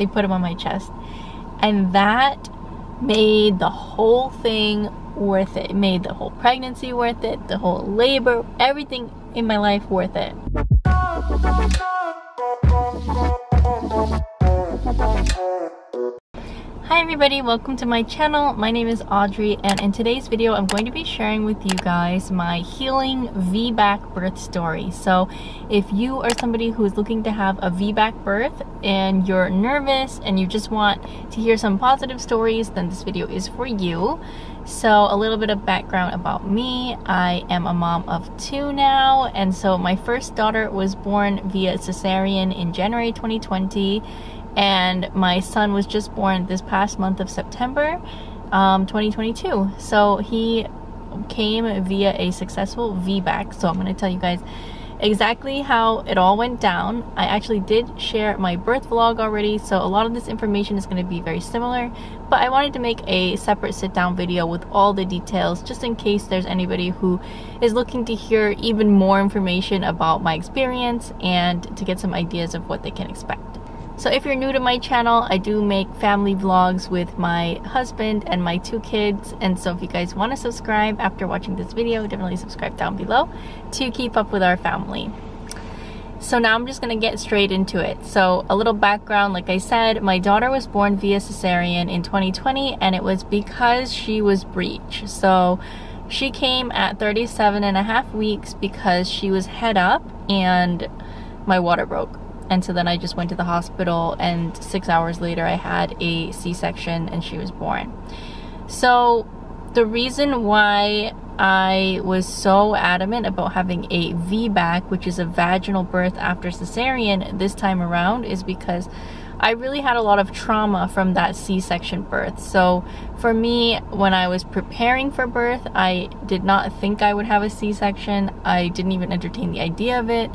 they put them on my chest. And that made the whole thing worth it. It made the whole pregnancy worth it, the whole labor, everything in my life worth it. Hi everybody, welcome to my channel. My name is Audrey and in today's video I'm going to be sharing with you guys my healing VBAC birth story. So if you are somebody who is looking to have a VBAC birth and you're nervous and you just want to hear some positive stories, then this video is for you. So a little bit of background about me. I am a mom of two now and so my first daughter was born via cesarean in January 2020 and my son was just born this past month of September um, 2022 so he came via a successful VBAC so I'm going to tell you guys exactly how it all went down. I actually did share my birth vlog already so a lot of this information is going to be very similar but I wanted to make a separate sit down video with all the details just in case there's anybody who is looking to hear even more information about my experience and to get some ideas of what they can expect so if you're new to my channel, I do make family vlogs with my husband and my two kids. And so if you guys want to subscribe after watching this video, definitely subscribe down below to keep up with our family. So now I'm just going to get straight into it. So a little background, like I said, my daughter was born via cesarean in 2020 and it was because she was breech. So she came at 37 and a half weeks because she was head up and my water broke and so then I just went to the hospital and six hours later I had a c-section and she was born so the reason why I was so adamant about having a VBAC which is a vaginal birth after cesarean this time around is because I really had a lot of trauma from that C-section birth. So for me, when I was preparing for birth, I did not think I would have a C-section. I didn't even entertain the idea of it.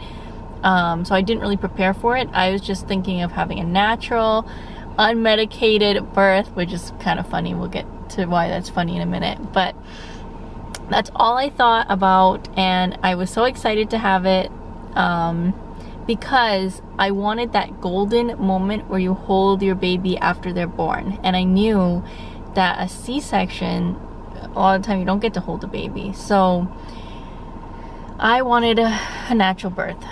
Um, so I didn't really prepare for it. I was just thinking of having a natural, unmedicated birth, which is kind of funny. We'll get to why that's funny in a minute. But that's all I thought about, and I was so excited to have it um, because I wanted that golden moment where you hold your baby after they're born. And I knew that a C section, a lot of the time, you don't get to hold a baby. So I wanted a, a natural birth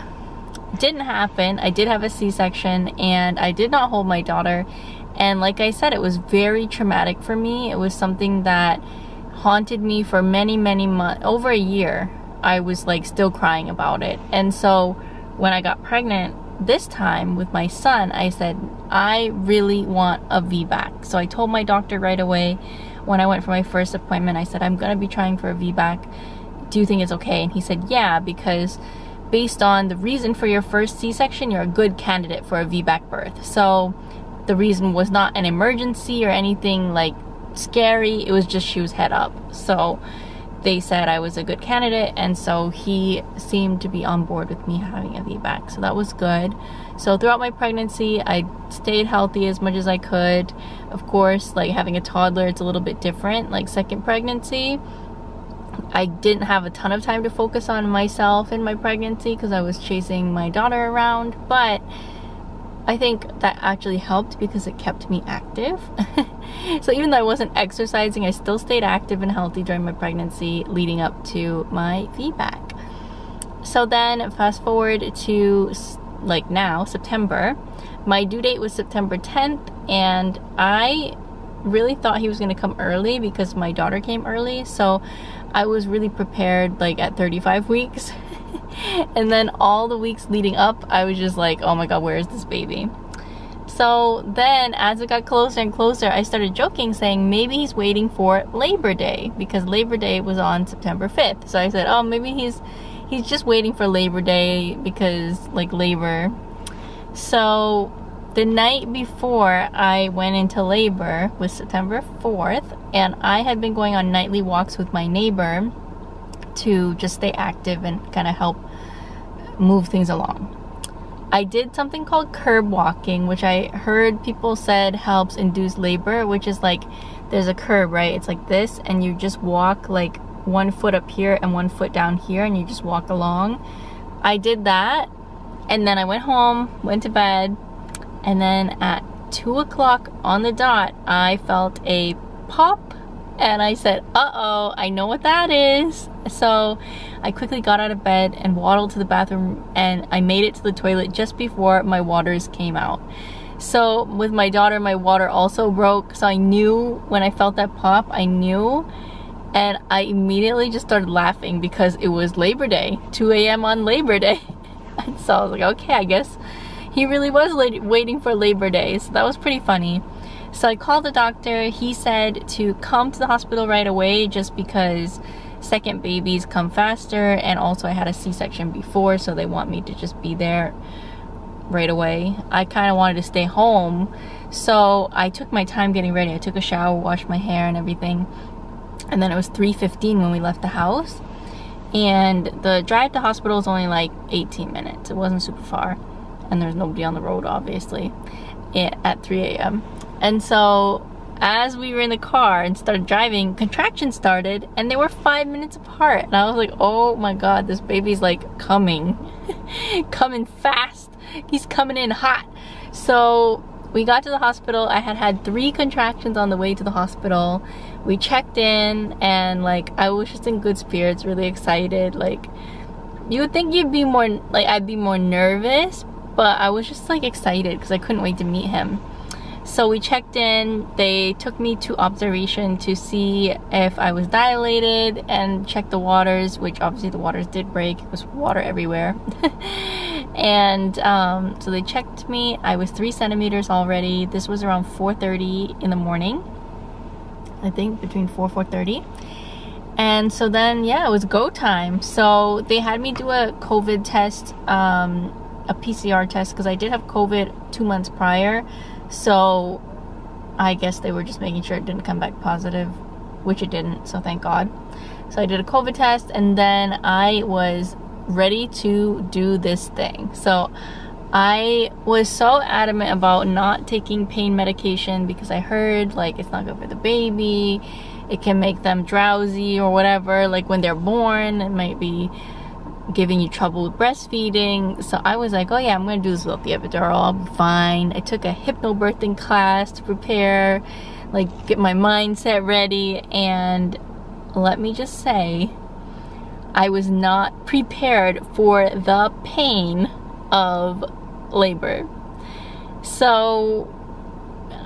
didn't happen. I did have a C-section and I did not hold my daughter. And like I said, it was very traumatic for me. It was something that haunted me for many, many months, over a year. I was like still crying about it. And so when I got pregnant this time with my son, I said, I really want a VBAC. So I told my doctor right away when I went for my first appointment, I said, I'm going to be trying for a VBAC. Do you think it's okay? And he said, yeah, because based on the reason for your first C-section, you're a good candidate for a VBAC birth. So the reason was not an emergency or anything like scary. It was just she was head up. So they said I was a good candidate and so he seemed to be on board with me having a VBAC. So that was good. So throughout my pregnancy, I stayed healthy as much as I could. Of course, like having a toddler, it's a little bit different. Like second pregnancy, I didn't have a ton of time to focus on myself in my pregnancy because I was chasing my daughter around, but I think that actually helped because it kept me active. so even though I wasn't exercising, I still stayed active and healthy during my pregnancy leading up to my VBAC. So then fast forward to like now, September. My due date was September 10th and I really thought he was going to come early because my daughter came early. So I was really prepared like at 35 weeks. and then all the weeks leading up, I was just like, oh my god, where is this baby? So then as it got closer and closer, I started joking saying maybe he's waiting for Labor Day because Labor Day was on September 5th. So I said, oh, maybe he's he's just waiting for Labor Day because like labor. So the night before I went into labor was September 4th, and I had been going on nightly walks with my neighbor to just stay active and kind of help move things along. I did something called curb walking, which I heard people said helps induce labor, which is like there's a curb, right? It's like this, and you just walk like one foot up here and one foot down here, and you just walk along. I did that, and then I went home, went to bed, and then at 2 o'clock on the dot, I felt a pop and I said, uh-oh, I know what that is. So I quickly got out of bed and waddled to the bathroom and I made it to the toilet just before my waters came out. So with my daughter, my water also broke. So I knew when I felt that pop, I knew. And I immediately just started laughing because it was Labor Day, 2 a.m. on Labor Day. And so I was like, okay, I guess he really was waiting for Labor Day. So that was pretty funny. So I called the doctor. He said to come to the hospital right away just because second babies come faster and also I had a C-section before so they want me to just be there right away. I kind of wanted to stay home so I took my time getting ready. I took a shower, washed my hair and everything and then it was 3.15 when we left the house and the drive to hospital is only like 18 minutes. It wasn't super far and there's nobody on the road obviously eh, at 3 a.m. And so as we were in the car and started driving, contractions started and they were five minutes apart. And I was like, oh my God, this baby's like coming, coming fast. He's coming in hot. So we got to the hospital. I had had three contractions on the way to the hospital. We checked in and like, I was just in good spirits, really excited. Like, you would think you'd be more, like, I'd be more nervous, but I was just like excited because I couldn't wait to meet him. So we checked in, they took me to observation to see if I was dilated and checked the waters, which obviously the waters did break, it was water everywhere. and um, so they checked me, I was three centimeters already. This was around 4.30 in the morning, I think between 4, 4.30. And so then, yeah, it was go time. So they had me do a COVID test, um, a PCR test, because I did have COVID two months prior so I guess they were just making sure it didn't come back positive, which it didn't, so thank God. So I did a COVID test and then I was ready to do this thing. So I was so adamant about not taking pain medication because I heard like it's not good for the baby. It can make them drowsy or whatever. Like when they're born, it might be giving you trouble with breastfeeding. So I was like, oh yeah, I'm gonna do this without the epidural. I'll be fine. I took a hypnobirthing class to prepare, like get my mindset ready. And let me just say, I was not prepared for the pain of labor. So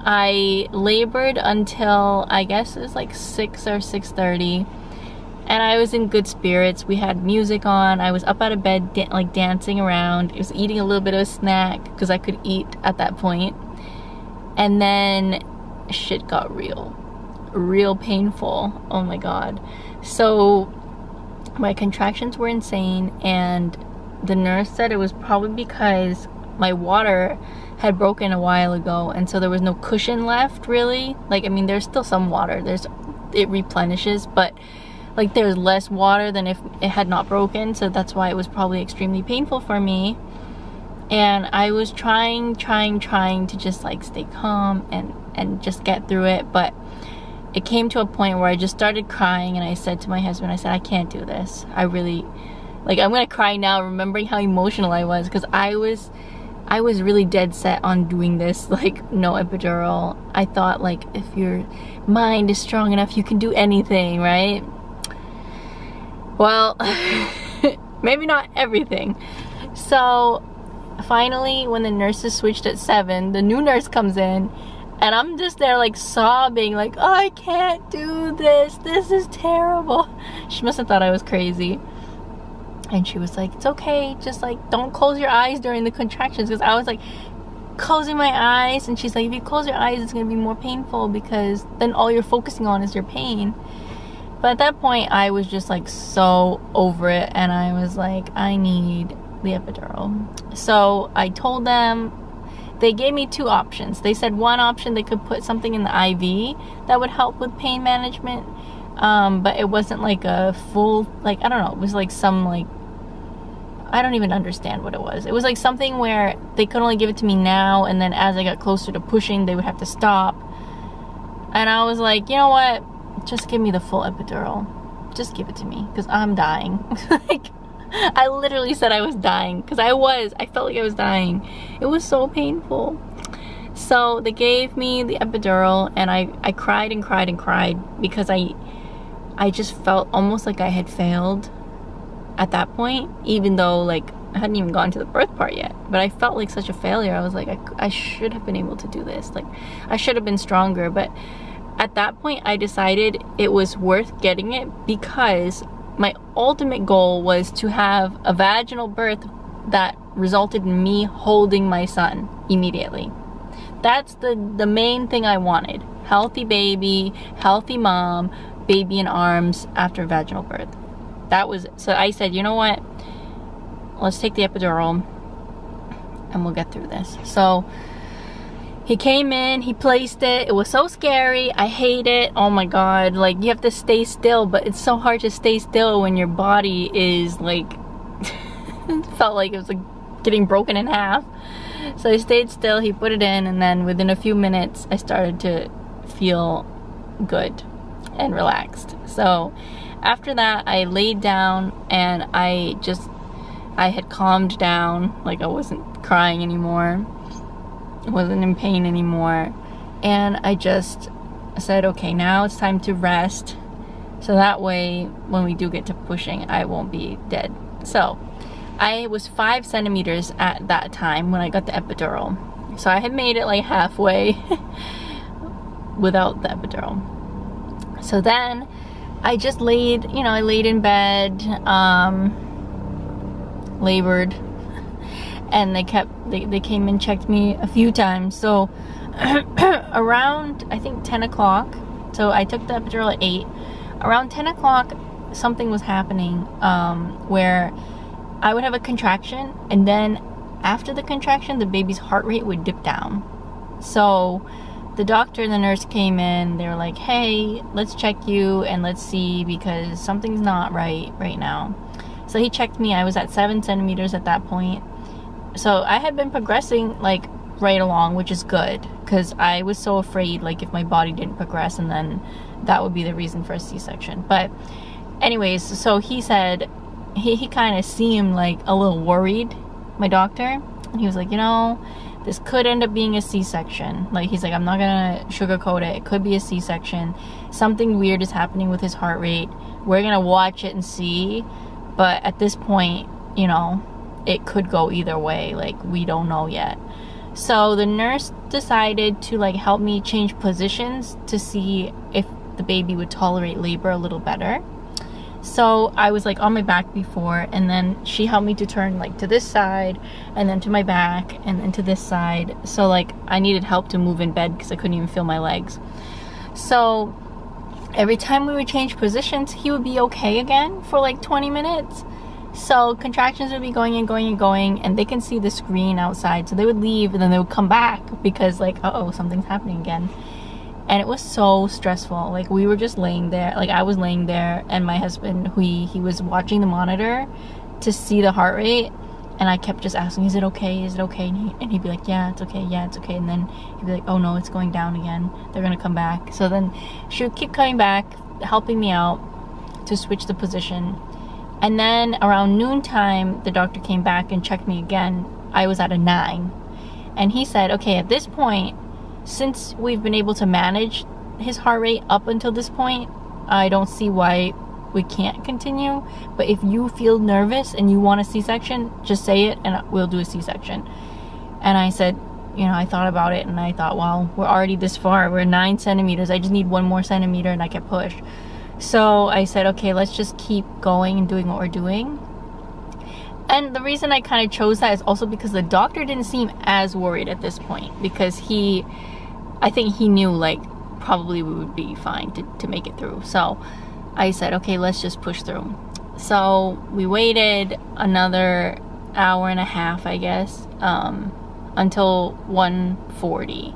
I labored until I guess it was like 6 or 6.30 and I was in good spirits. We had music on. I was up out of bed, da like dancing around. I was eating a little bit of a snack because I could eat at that point. And then shit got real, real painful. Oh my god. So my contractions were insane, and the nurse said it was probably because my water had broken a while ago, and so there was no cushion left, really. Like, I mean, there's still some water. There's it replenishes, but like there's less water than if it had not broken so that's why it was probably extremely painful for me. And I was trying trying trying to just like stay calm and and just get through it but it came to a point where I just started crying and I said to my husband I said I can't do this. I really like I'm gonna cry now remembering how emotional I was because I was I was really dead set on doing this like no epidural. I thought like if your mind is strong enough you can do anything right well, maybe not everything. So finally, when the nurses switched at 7, the new nurse comes in and I'm just there like sobbing like, oh, I can't do this. This is terrible. She must have thought I was crazy. And she was like, it's okay. Just like, don't close your eyes during the contractions. Because I was like, closing my eyes. And she's like, if you close your eyes, it's going to be more painful because then all you're focusing on is your pain. But at that point, I was just like so over it, and I was like, I need the epidural. So I told them, they gave me two options. They said one option, they could put something in the IV that would help with pain management, um, but it wasn't like a full, like, I don't know, it was like some like I don't even understand what it was. It was like something where they could only give it to me now, and then as I got closer to pushing, they would have to stop. And I was like, you know what? Just give me the full epidural. Just give it to me because I'm dying. like, I literally said I was dying because I was. I felt like I was dying. It was so painful. So they gave me the epidural and I, I cried and cried and cried because I I just felt almost like I had failed at that point, even though like I hadn't even gone to the birth part yet. But I felt like such a failure. I was like, I, I should have been able to do this. Like, I should have been stronger. But at that point, I decided it was worth getting it because my ultimate goal was to have a vaginal birth that resulted in me holding my son immediately. That's the, the main thing I wanted. Healthy baby, healthy mom, baby in arms after vaginal birth. That was, so I said, you know what? Let's take the epidural and we'll get through this. So he came in, he placed it. It was so scary. I hate it. Oh my God. Like you have to stay still, but it's so hard to stay still when your body is like, felt like it was like getting broken in half. So I stayed still, he put it in, and then within a few minutes, I started to feel good and relaxed. So after that, I laid down and I just, I had calmed down, like I wasn't crying anymore, wasn't in pain anymore. And I just said, okay, now it's time to rest. So that way, when we do get to pushing, I won't be dead. So I was five centimeters at that time when I got the epidural. So I had made it like halfway without the epidural. So then I just laid, you know, I laid in bed, um, labored, and they kept, they, they came and checked me a few times. So around, I think 10 o'clock, so I took the epidural at 8. Around 10 o'clock, something was happening um, where I would have a contraction and then after the contraction the baby's heart rate would dip down. So the doctor and the nurse came in, they were like, "Hey, let's check you and let's see because something's not right right now." So he checked me. I was at 7 centimeters at that point. So I had been progressing like right along, which is good because I was so afraid like if my body didn't progress and then that would be the reason for a C-section. But anyways, so he said he, he kind of seemed like a little worried, my doctor. And he was like, you know, this could end up being a C-section. Like, he's like, I'm not gonna sugarcoat it. It could be a C-section. Something weird is happening with his heart rate. We're gonna watch it and see. But at this point, you know, it could go either way. Like, we don't know yet. So the nurse decided to like help me change positions to see if the baby would tolerate labor a little better. So I was like on my back before and then she helped me to turn like to this side and then to my back and then to this side. So like I needed help to move in bed because I couldn't even feel my legs. So every time we would change positions, he would be okay again for like 20 minutes. So contractions would be going and going and going and they can see the screen outside. So they would leave and then they would come back because like, uh oh, something's happening again. And it was so stressful. Like we were just laying there like i was laying there and my husband he he was watching the monitor to see the heart rate and i kept just asking is it okay? Is it okay? And, he, and he'd be like yeah it's okay yeah it's okay. And then he'd be like oh no it's going down again. They're gonna come back. So then she would keep coming back helping me out to switch the position and then around noontime the doctor came back and checked me again i was at a nine and he said okay at this point since we've been able to manage his heart rate up until this point, I don't see why we can't continue. But if you feel nervous and you want a C-section, just say it and we'll do a C-section. And I said, you know, I thought about it and I thought, well, we're already this far. We're nine centimeters. I just need one more centimeter and I can push. So I said, okay, let's just keep going and doing what we're doing. And the reason I kind of chose that is also because the doctor didn't seem as worried at this point because he I think he knew like probably we would be fine to, to make it through. So I said, okay, let's just push through. So we waited another hour and a half, I guess, um, until 140.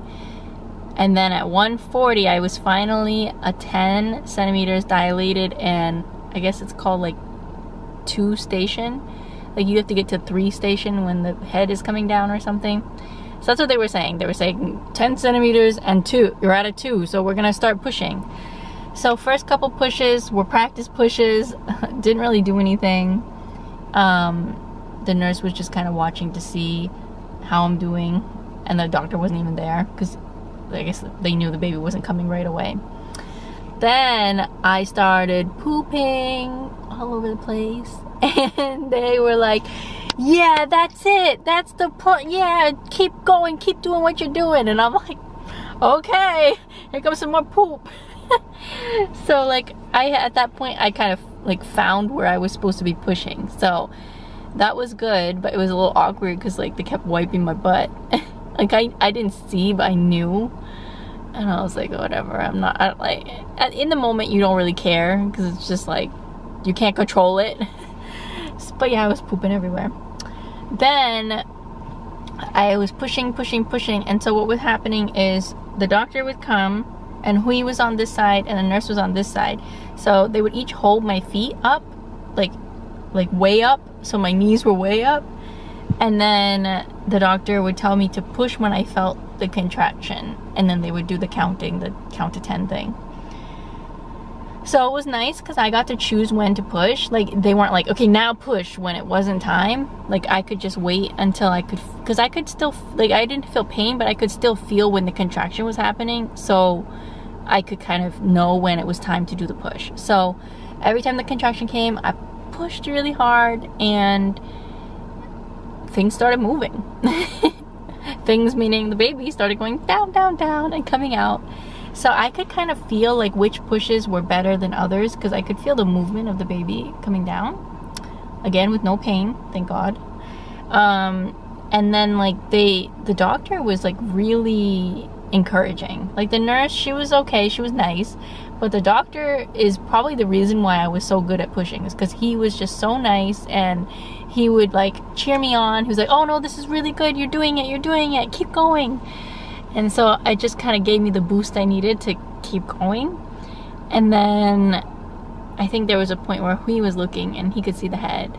And then at 140, I was finally a 10 centimeters dilated and I guess it's called like two station. Like you have to get to three station when the head is coming down or something. So that's what they were saying. They were saying 10 centimeters and two. You're at a two, so we're gonna start pushing. So first couple pushes were practice pushes. Didn't really do anything. Um, the nurse was just kind of watching to see how I'm doing. and the doctor wasn't even there because I guess they knew the baby wasn't coming right away. Then I started pooping all over the place, and they were like, "Yeah, that's it. That's the point. Yeah, keep going. Keep doing what you're doing." And I'm like, "Okay, here comes some more poop." so like I at that point I kind of like found where I was supposed to be pushing. So that was good, but it was a little awkward because like they kept wiping my butt. like I, I didn't see, but I knew. And I was like, whatever, I'm not, I, like, in the moment you don't really care because it's just like, you can't control it. but yeah, I was pooping everywhere. Then I was pushing, pushing, pushing. And so what was happening is the doctor would come and Hui was on this side and the nurse was on this side. So they would each hold my feet up, like, like way up. So my knees were way up. And then the doctor would tell me to push when I felt the contraction. And then they would do the counting, the count to 10 thing. So it was nice because I got to choose when to push. Like they weren't like, okay, now push when it wasn't time. Like I could just wait until I could, because I could still, like I didn't feel pain, but I could still feel when the contraction was happening. So I could kind of know when it was time to do the push. So every time the contraction came, I pushed really hard and things started moving. things meaning the baby started going down, down, down and coming out. So I could kind of feel like which pushes were better than others because I could feel the movement of the baby coming down. Again, with no pain, thank God. Um, and then like they, the doctor was like really encouraging. Like the nurse, she was okay, she was nice, but the doctor is probably the reason why I was so good at pushing is because he was just so nice and he would like cheer me on. He was like, "Oh no, this is really good. You're doing it. You're doing it. Keep going." And so I just kind of gave me the boost I needed to keep going. And then I think there was a point where he was looking and he could see the head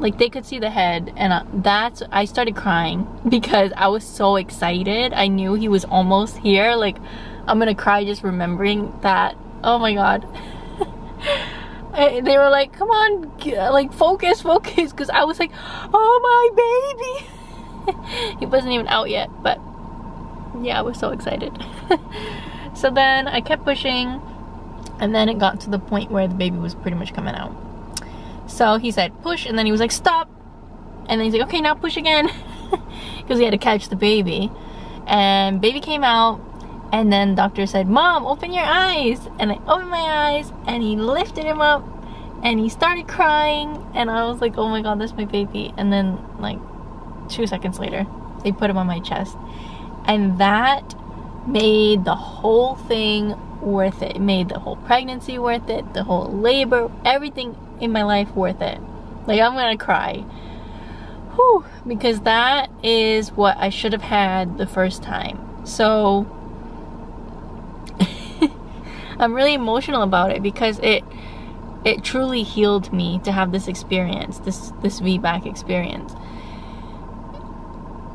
like they could see the head and uh, that's I started crying because I was so excited I knew he was almost here like I'm gonna cry just remembering that oh my god eh, they were like come on like focus focus because I was like oh my baby he wasn't even out yet but yeah I was so excited so then I kept pushing and then it got to the point where the baby was pretty much coming out so he said push and then he was like stop. And then he's like okay now push again. Because he had to catch the baby. And baby came out and then doctor said mom open your eyes. And I opened my eyes and he lifted him up and he started crying and I was like oh my god that's my baby. And then like two seconds later they put him on my chest. And that made the whole thing worth it. It made the whole pregnancy worth it, the whole labor, everything in my life worth it. Like I'm gonna cry. Whew, because that is what I should have had the first time. So I'm really emotional about it because it it truly healed me to have this experience, this this VBAC experience.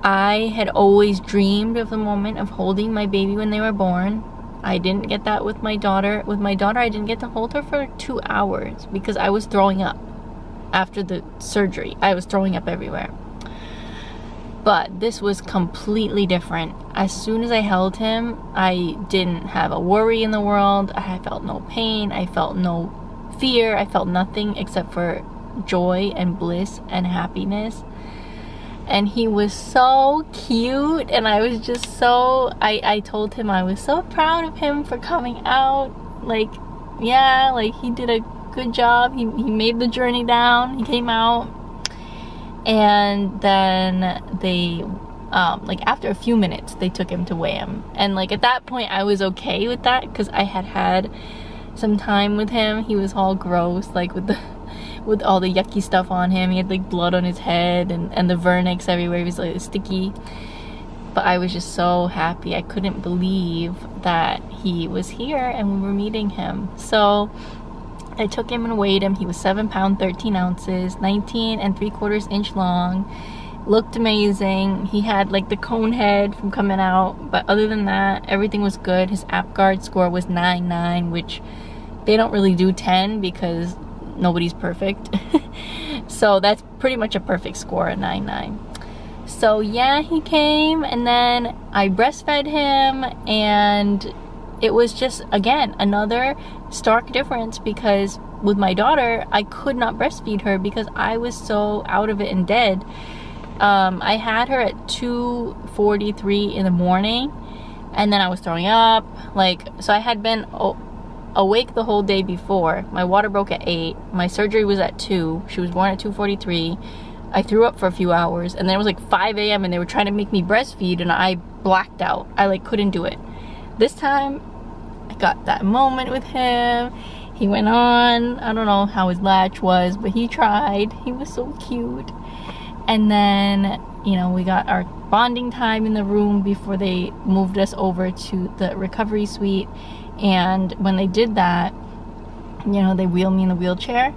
I had always dreamed of the moment of holding my baby when they were born I didn't get that with my daughter. With my daughter, I didn't get to hold her for two hours because I was throwing up after the surgery. I was throwing up everywhere. But this was completely different. As soon as I held him, I didn't have a worry in the world. I felt no pain. I felt no fear. I felt nothing except for joy and bliss and happiness and he was so cute and I was just so I, I told him I was so proud of him for coming out like yeah like he did a good job he, he made the journey down he came out and then they um, like after a few minutes they took him to weigh him and like at that point I was okay with that because I had had some time with him he was all gross like with the with all the yucky stuff on him. He had like blood on his head and, and the vernix everywhere. He was like sticky. But I was just so happy. I couldn't believe that he was here and we were meeting him. So I took him and weighed him. He was 7 pound 13 ounces, 19 and 3 quarters inch long. Looked amazing. He had like the cone head from coming out. But other than that, everything was good. His APGAR score was 9-9, which they don't really do 10 because nobody's perfect. so that's pretty much a perfect score, a 9-9. so yeah he came and then I breastfed him and it was just again another stark difference because with my daughter I could not breastfeed her because I was so out of it and dead um, I had her at 2:43 in the morning and then I was throwing up like so I had been awake the whole day before my water broke at 8 my surgery was at 2 she was born at 2:43 I threw up for a few hours and then it was like 5 a.m. and they were trying to make me breastfeed and I blacked out. I like couldn't do it. This time Got that moment with him. He went on, I don't know how his latch was, but he tried. He was so cute. And then, you know, we got our bonding time in the room before they moved us over to the recovery suite. And when they did that, you know, they wheeled me in the wheelchair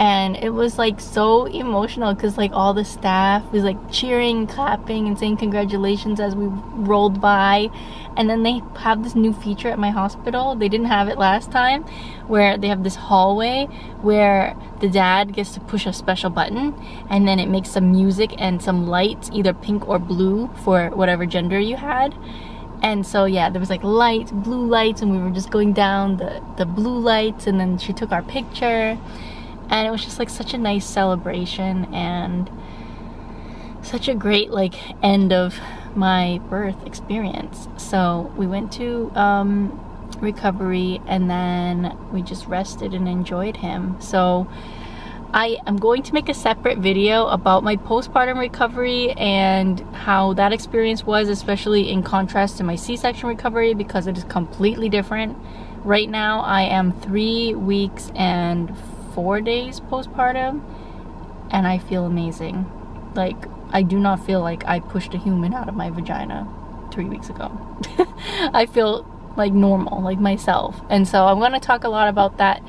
and it was like so emotional because like all the staff was like cheering clapping and saying congratulations as we rolled by. And then they have this new feature at my hospital. They didn't have it last time where they have this hallway where the dad gets to push a special button and then it makes some music and some lights either pink or blue for whatever gender you had. And so yeah there was like lights blue lights and we were just going down the the blue lights and then she took our picture and it was just like such a nice celebration and such a great like end of my birth experience. So we went to um, recovery and then we just rested and enjoyed him. So I am going to make a separate video about my postpartum recovery and how that experience was especially in contrast to my c-section recovery because it is completely different. Right now I am three weeks and four days postpartum and I feel amazing. Like, I do not feel like I pushed a human out of my vagina three weeks ago. I feel like normal, like myself. And so I'm going to talk a lot about that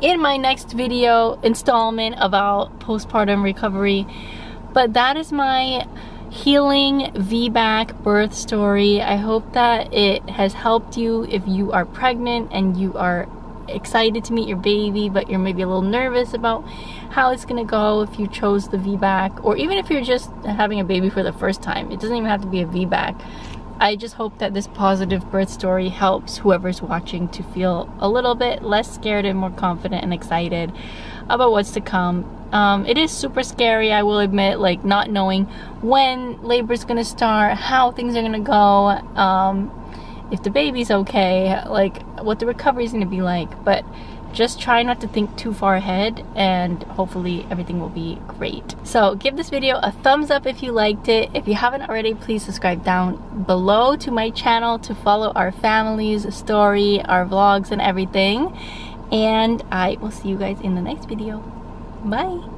in my next video installment about postpartum recovery. But that is my healing VBAC birth story. I hope that it has helped you if you are pregnant and you are excited to meet your baby but you're maybe a little nervous about how it's gonna go if you chose the VBAC or even if you're just having a baby for the first time it doesn't even have to be a VBAC I just hope that this positive birth story helps whoever's watching to feel a little bit less scared and more confident and excited about what's to come. Um, it is super scary, I will admit, like not knowing when labor's gonna start, how things are gonna go. Um, if the baby's okay, like what the recovery is going to be like. But just try not to think too far ahead and hopefully everything will be great. So give this video a thumbs up if you liked it. If you haven't already, please subscribe down below to my channel to follow our family's story, our vlogs and everything. And I will see you guys in the next video. Bye!